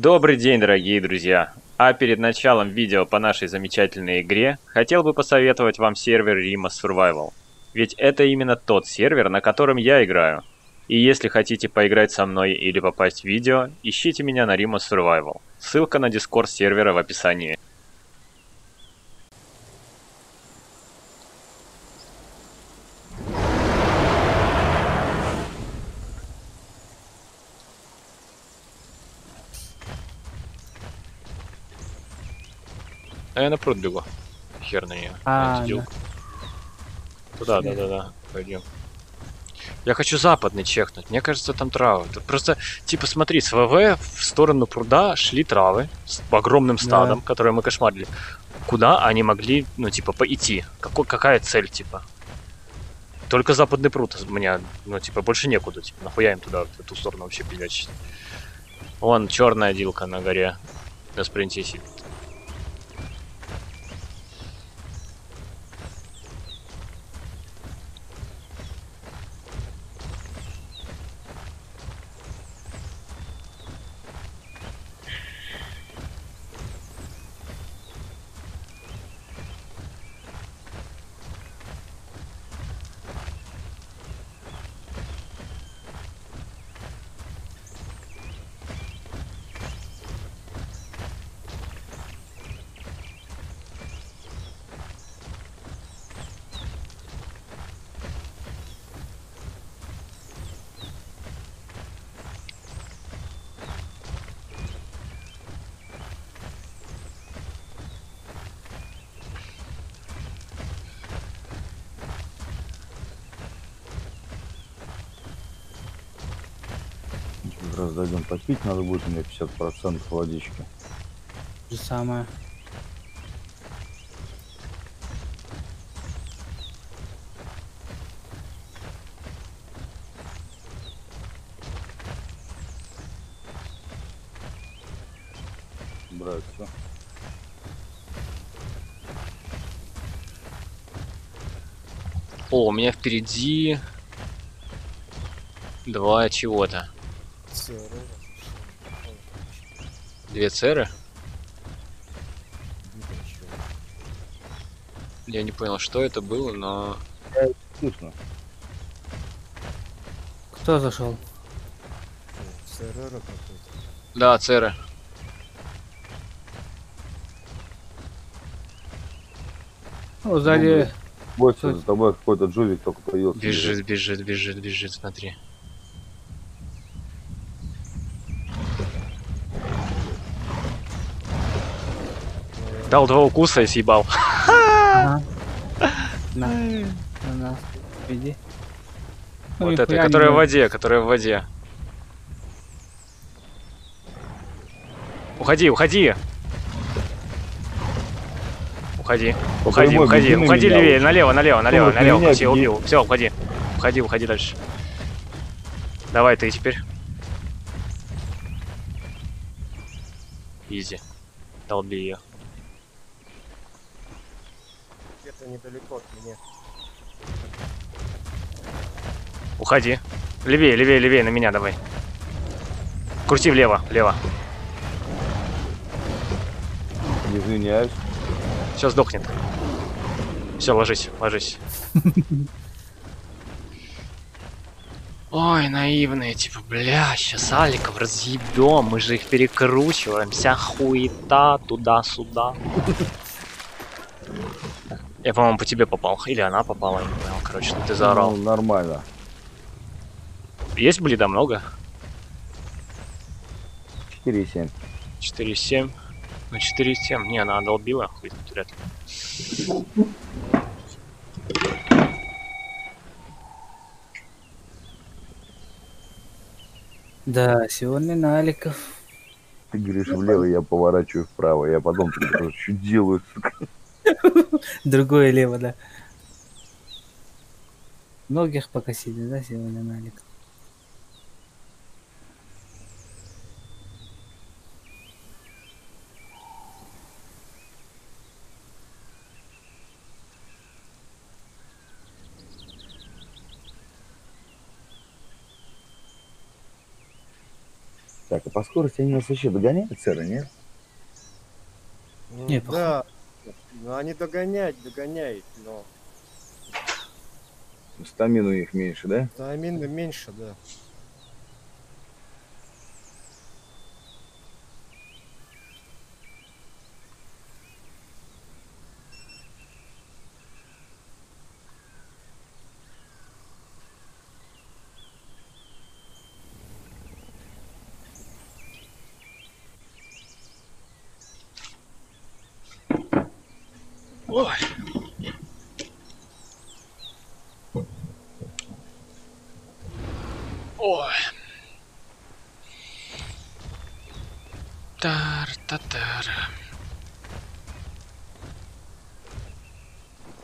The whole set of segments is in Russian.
Добрый день, дорогие друзья! А перед началом видео по нашей замечательной игре, хотел бы посоветовать вам сервер Rima Survival. Ведь это именно тот сервер, на котором я играю. И если хотите поиграть со мной или попасть в видео, ищите меня на Rima Survival. Ссылка на дискорд сервера в описании. А я на пруд бегу. Хер на нее. А, на дилку. Туда, да, да, да. Пойдем. Я хочу западный чекнуть. Мне кажется, там травы. Тут просто, типа, смотри, с ВВ в сторону пруда шли травы с огромным стадом, которые мы кошмарили. Куда они могли, ну, типа, пойти? Какой, какая цель, типа? Только западный пруд у меня, ну, типа, больше некуда, типа, нахуя им туда, в эту сторону вообще пилячить? Вон, черная дилка на горе. На Раз дойдем попить, надо будет у меня 50% водички. То же самое. Брать все. О, у меня впереди два чего-то. Две церы? Я не понял, что это было, но... Вкусно. Кто зашел? Да, церы. Ну, сзади... Вот Что за тобой какой-то джувик только появился. Бежит, бежит, бежит, бежит, смотри. Дал два укуса и съебал. На. На нас. Иди. Ну, Вот это, которая в воде, которая в воде. Уходи, уходи! Уходи, уходи, мой, уходи, на уходи меня левее, налево, налево, налево, налево. меня Все, убил. Все, уходи. Уходи, уходи дальше. Давай ты теперь. Изи. Долби ее. Где-то недалеко от меня. Уходи. Левее, левее, левее, на меня давай. Крути влево, влево. Извиняюсь. Все, сдохнет. Все, ложись, ложись. Ой, наивные, типа, бля, сейчас Аликов разъебем, мы же их перекручиваем, вся хуета туда-сюда. Я, по-моему, по тебе попал. Или она попала, я не понял, короче, ты заорал. Ну, нормально. Есть блида много? 4,7. 4,7. Ну, 4,7. Не, она долбила, хуй тут вряд ли. Да, сегодня наликов. Ты говоришь влево, я поворачиваю вправо. Я потом что делаю, сука. Другое лево, да. Многих покосили, да, сегодня налик? Так, а по скорости они нас вообще догоняют, сэра, нет? Ну, Не, да. Ну они догоняют, догоняют, но Стамину у них меньше, да? стамина меньше, да. Ой. Ой. Тар-та-тар.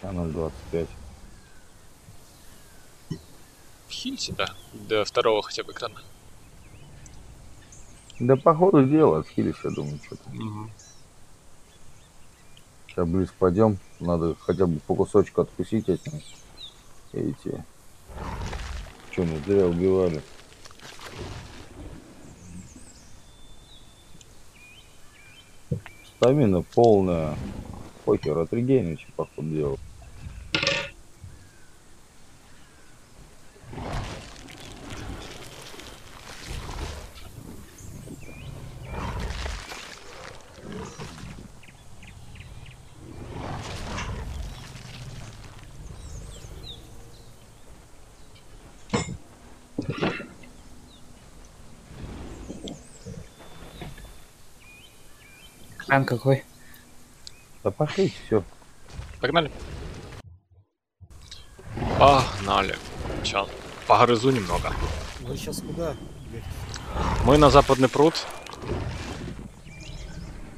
Чаннель 25. Хильте, да. До второго хотя бы экрана. Да по ходу дела я думаю, что-то. Мгм. Сейчас близ пойдем, надо хотя бы по кусочку откусить от них. И идти. Че, мы зря убивали. Стамина полная. Похер, отрегенивайте, по ходу дела. Экран какой? Да пошлите, все. Погнали. Погнали. Сейчас погрызу немного. Вы сейчас куда? Мы на западный пруд.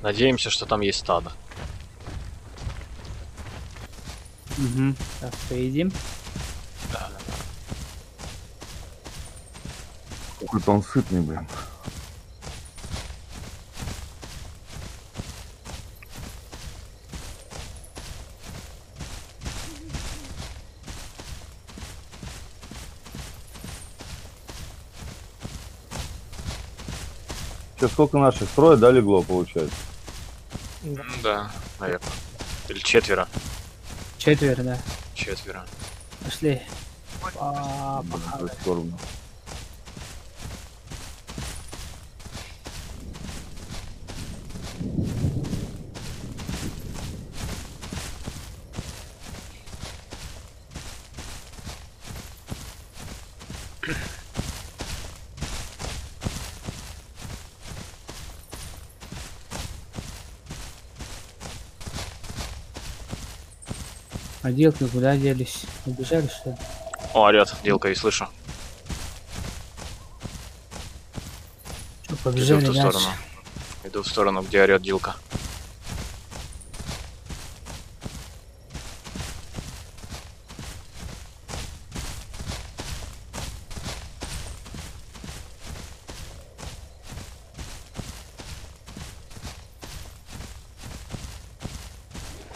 Надеемся, что там есть стадо. Угу. Так, поедим. Да. Какой-то он сытный, блин. Че, сколько наших? Трое, да, легло, получается? Да, наверное. Или четверо. Четверо, да. Четверо. Пошли. А, Блин, погнали. Прискорбно. Поделки куда делись? Убежали, что ли? О, орет, делка, и слышу. Что, Иду в побежали ту дальше? сторону. Иду в сторону, где орет Дилка.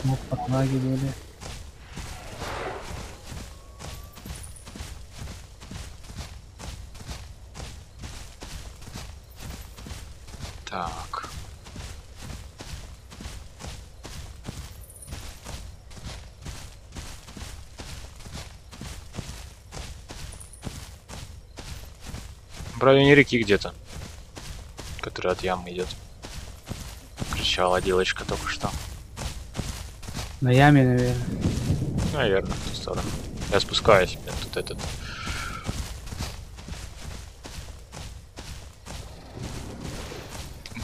Ну, подлаги Так. В районе реки где-то. Которая от ямы идет. Кричала девочка только что. На яме, наверное. Наверное, в ту сторону. Я спускаюсь, блин, тут этот.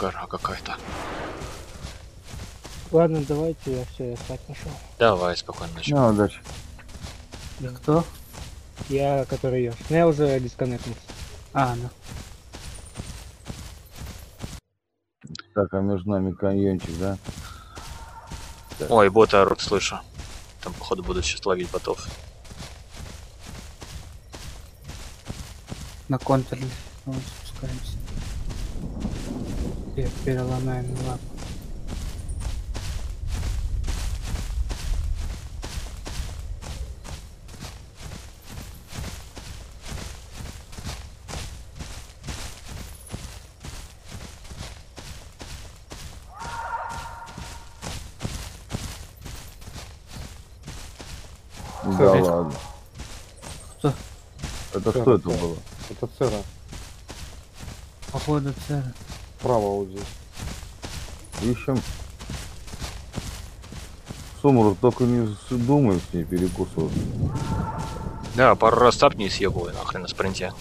Гора какая-то. Ладно, давайте, я все, я спать пошел. Давай, спокойно ночи. Ну, удачи. Кто? Я, который ее. Ну, я уже дисконнектнулся. А, ну. Так, а между нами каньончик, да? Ой, боты орут, слышу. Там, походу, будут сейчас ловить ботов. На контуре. Вот, спускаемся. Я переломаем лапу. Да Блядь. ладно. Что? Это что, Что это было? Это цера. Походу, цера. Право вот здесь. Ищем. Сумрак, только не думай с ней перекусывать. Да, пару раз тапни и съебывай нахрен на спринте.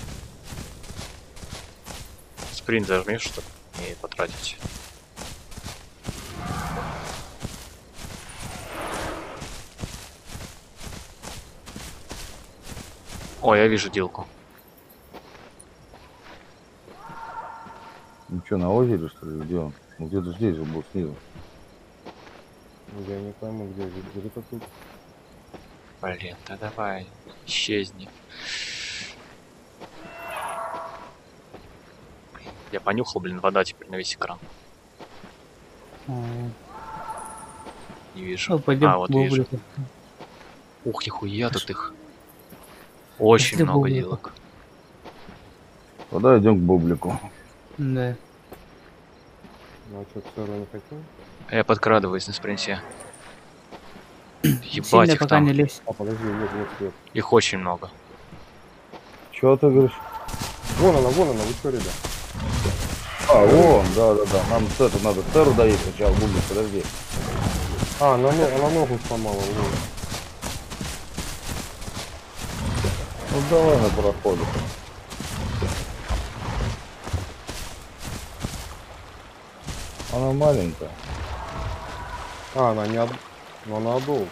Спринт зажмешь, чтобы не потратить. О, я вижу дилку. Ну что, на озере, что ли, где он? Ну где-то здесь же был снизу. Я не пойму, где. Где-то тут. Блин, да давай, исчезни. Я понюхал, блин, вода теперь на весь экран. Не вижу. Ну, пойдем а, вот вижу. Ух, нихуя тут их. Очень Пошли много бублика. дилок. Тогда идем к бублику. Да. Ну а что, церу не хотим? Я подкрадываюсь на спринте. Ебать Сильно их пока там. не лезь. А, подожди, вот, вот, вот. Их очень много. Чего ты говоришь? Вон она, вон она, вы что, ребят? А, вон, да, да, да. Нам с это надо стеру доить сначала, бублик, подожди. А, она, она ногу сломала, вон. Ну давай на пароходе. Она маленькая. А, она не од... Ну она одол.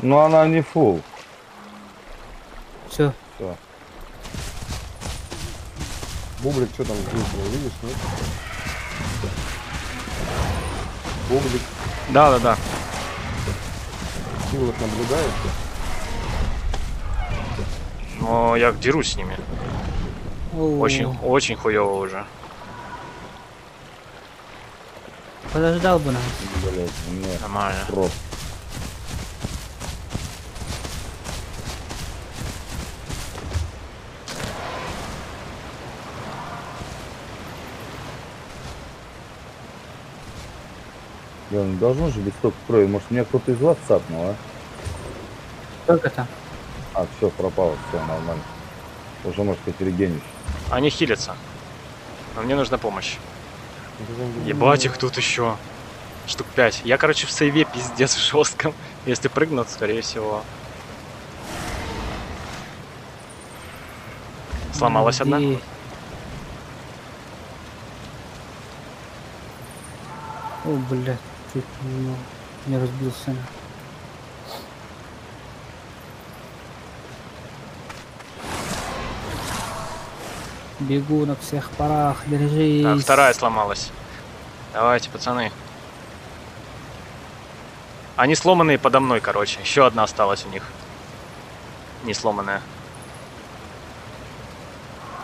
Но она не фул. Все. Все. Бублик что там здесь, видишь, нет? Бублик, Да, да, да. силок наблюдает. Но я дерусь с ними. Очень, очень хуево уже. Подождал бы нас. Блять, мне Нормально. просто. Да, ну должно же быть столько крови. Может, меня кто-то из вас цапнул, а? Сколько там? А, все, пропало, все нормально. Уже, может быть, регенишь. Они хилятся. Но мне нужна помощь. Ну, Ебать их тут еще. Штук 5. Я, короче, в сейве пиздец жестком. Если прыгнут, скорее всего. Сломалась одна. О, блядь, чуть не, не разбился. Бегу на всех парах, держись. Так, вторая сломалась. Давайте, пацаны. Они сломанные подо мной, короче. Еще одна осталась у них. Не сломанная.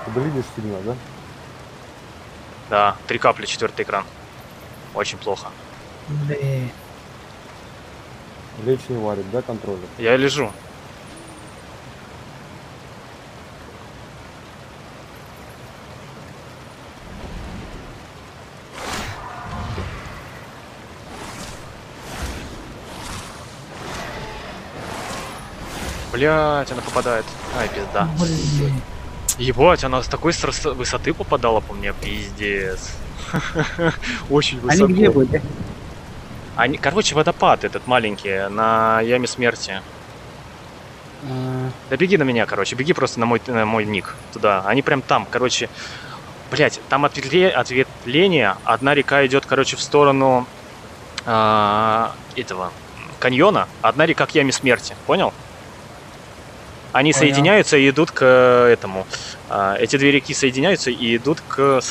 Ты блидишь сильно, да? Да, три капли, четвертый экран. Очень плохо. Блин. Лечь не варит, да, контроллер? Я лежу. Блять, она попадает. Ай, пизда. Блин. Ебать, она с такой высоты попадала по мне, пиздец. Очень высоко. Они где были? Они, короче, водопад этот маленький на яме смерти. А, Да беги на меня, короче, беги просто на мой, на мой ник туда. Они прям там, короче. Блять, там ответвле- ответвление. Одна река идет, короче, в сторону а, этого каньона, одна река к яме смерти. Понял? Они Понял. соединяются и идут к этому. а, эти две реки соединяются и идут к